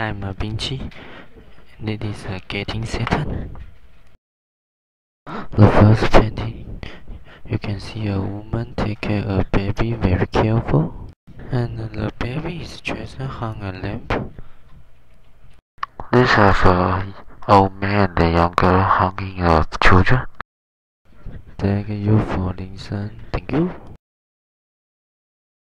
I'm a Vinci. This is a Getty Center. The first painting, you can see a woman take care of a baby very careful. And the baby is just hung a lamp. This is a old man and a young girl hanging of children. Thank you for listening. Thank you.